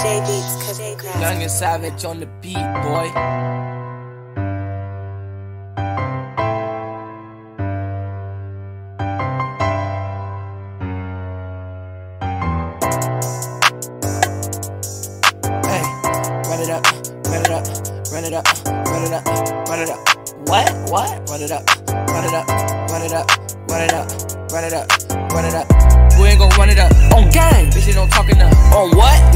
Young and savage on the beat, boy. Hey, run it up, run it up, run it up, run it up, run it up. What? What? Run it up, run it up, run it up, run it up, run it up, run it up. We ain't gon' run it up on gang. Bitch, you don't talk enough. On what?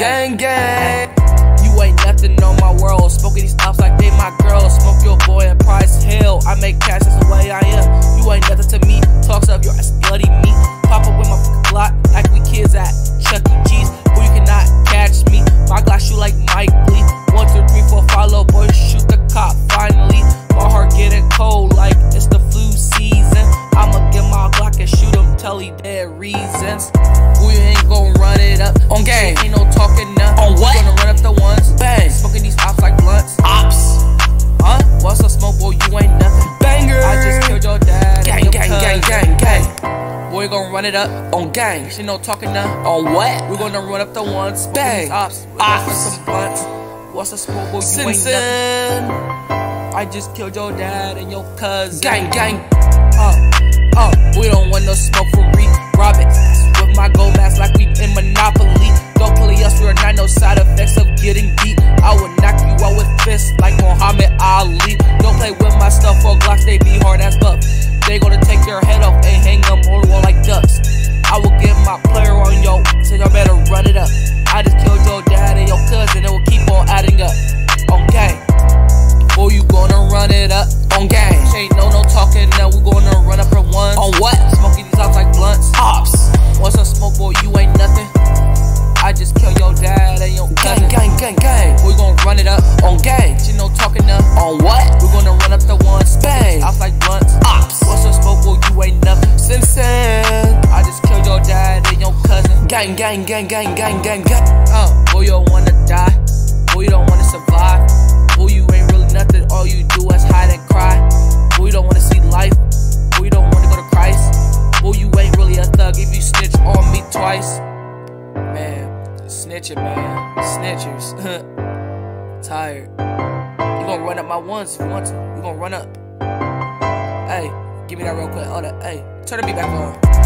Gang, gang. You ain't nothing on my world. Smoking these ops like they my girl. Smoke your boy and price hell. I make cash, that's the way I am. You ain't nothing to me. Talks of your ass bloody meat. Pop up with my Glock like we kids at Chuck E. Cheese. Who you cannot catch me. My Glock shoot like Mike Lee. One, two, three, four, little boy, shoot the cop. Finally, my heart getting cold like it's the flu season. I'ma get my Glock and shoot him till he dead reasons. Boy, gonna run it up. On gang. Shit, no talking now. On what? We gonna run up the ones. Bang. ops. Ops. Some blunts. What's a smoke, boy? You ain't nothing. I just killed your dad and your cousin. Gang, gang. Uh, uh, we don't want no smoke for re Robbins. With my gold mask like we in Monopoly. On what? We're gonna run up the ones. Bang. Ops like blunts. Ops. What's a smoke boy? You ain't nothing. Sin. I just killed your dad and your cousin. Gang, gang, gang, gang, gang, gang, gang. Uh, boy, you don't wanna die. Boy, you don't wanna survive. Boy, you ain't really nothing. All you do is hide and cry. Boy, you don't wanna see life. Boy, you don't wanna go to Christ. Boy, you ain't really a thug if you snitch on me twice. Man, snitching, man. Snitchers. Tired. My ones if you want to. You gonna run up. Hey, give me that real quick. Hold up. Hey, turn the beat back on.